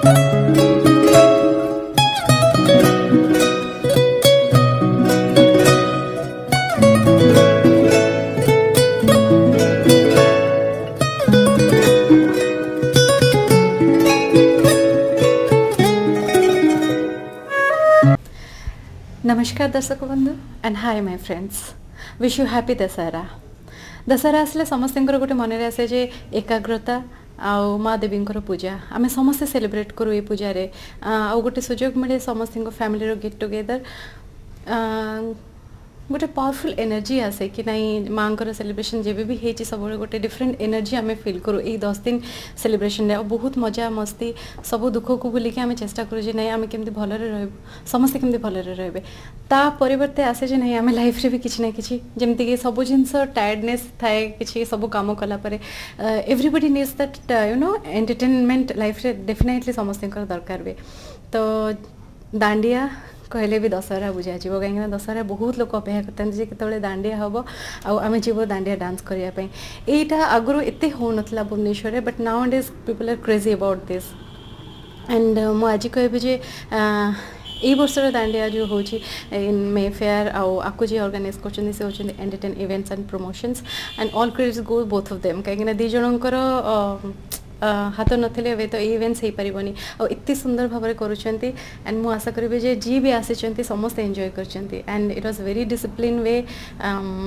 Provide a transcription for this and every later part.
નમસ્કાર દર્શક બંધુ and hi my friends wish you happy Dussehra Dussehra ଆସିଲେ ସମସ୍ତଙ୍କର ଗୋଟେ ମନରେ ଆସେ ଯେ ଏକାଗ୍ରତା ଆଉ ମା ଦେବୀଙ୍କର ପୂଜା ଆମେ ସମସ୍ତେ ସେଲିବ୍ରେଟ୍ କରୁ ଏ ପୂଜାରେ ଆଉ ଗୋଟେ ସୁଯୋଗ ମିଳେ ସମସ୍ତଙ୍କ ଫ୍ୟାମିଲିର ଗେଟ୍ ଟୁଗେଦର गोटे पावरफुल एनर्जी आसे कि नाई माँ सेलिब्रेसन जब भी होती सब गोटे डिफरेन्ट एनर्जी आम फिल करूँ यही दस दिन सेलिब्रेसन बहुत मजा मस्ती सब दुख को भूलिक आम चेस्टा करूँ जे ना आम केमी भल समस्ते केमी भल रे ता आसे जे ना आम लाइफ भी किसी ना कि जमीक सब जिनस टायर्डने थाए कि सब कम कलापर everybody needs that you know entertainment life definitely समस्त दरकार भी तो दांडिया କହିଲେ ବି ଦଶହରା ବୁଝାଯିବ କାହିଁକିନା ଦଶହରା ବହୁତ ଲୋକ ଅପେକ୍ଷା କରିଥାନ୍ତି ଯେ କେତେବେଳେ ଦାଣ୍ଡିଆ ହେବ ଆଉ ଆମେ ଯିବୁ ଦାଣ୍ଡିଆ ଡ୍ୟାନ୍ସ କରିବା ପାଇଁ ଏଇଟା ଆଗରୁ ଏତେ ହେଉନଥିଲା ଭୁବନେଶ୍ୱରରେ but nowadays people are crazy about this and ମୁଁ ଆଜି କହିବି ଯେ এই বর্ষর দাণ্ডিয়া যে হচ্ছে ইন মে ফেয়ার আউ আকু যে অর্গানাইজ করছেন সে হচ্ছেন entertain events and promotions and all credits go both of them কিনা দুই জনকর ହାତ ନଥିଲେ ହୁଏତ ଏଇ ଇଭେଣ୍ଟସ୍ ହେଇପାରିବନି ଆଉ ଏତେ ସୁନ୍ଦର ଭାବରେ କରୁଛନ୍ତି ଆଣ୍ଡ ମୁଁ ଆଶା କରିବି ଯେ ଯିଏ ବି ଆସିଛନ୍ତି ସମସ୍ତେ ଏନ୍ଜୟ କରିଛନ୍ତି and it was very discipline way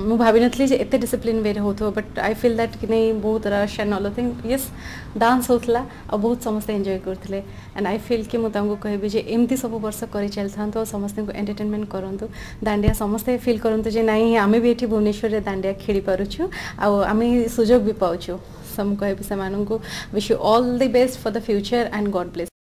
ମୁଁ ଭାବିନଥିଲି ଯେ ଏତେ ଡିସିପ୍ଲିନ୍ ୱେରେ ହେଉଥିବ ବଟ୍ ଆଇ ଫିଲ୍ ଦ୍ୟାଟ୍ କି ନେଇ ବହୁତ ରସ୍ and all thing yes dance ହେଉଥିଲା ଆଉ ବହୁତ ସମସ୍ତେ ଏନ୍ଜୟ କରୁଥିଲେ ଆଣ୍ଡ ଆଇ ଫିଲ୍ କି ମୁଁ ତାଙ୍କୁ କହିବି ଯେ ଏମିତି ସବୁ ବର୍ଷ କରି ଚାଲିଥାନ୍ତୁ ଆଉ ସମସ୍ତଙ୍କୁ ଏଣ୍ଟରଟେନମେଣ୍ଟ କରନ୍ତୁ ଦାଣ୍ଡିଆ ସମସ୍ତେ ଫିଲ୍ କରନ୍ତୁ ଯେ ନାଇଁ ଆମେ ବି ଏଠି ଭୁବନେଶ୍ୱରରେ ଦାଣ୍ଡିଆ ଖେଳିପାରୁଛୁ ଆଉ ଆମେ ସୁଯୋଗ ବି ପାଉଛୁ समूह कहबि wish you all the best for the future and God bless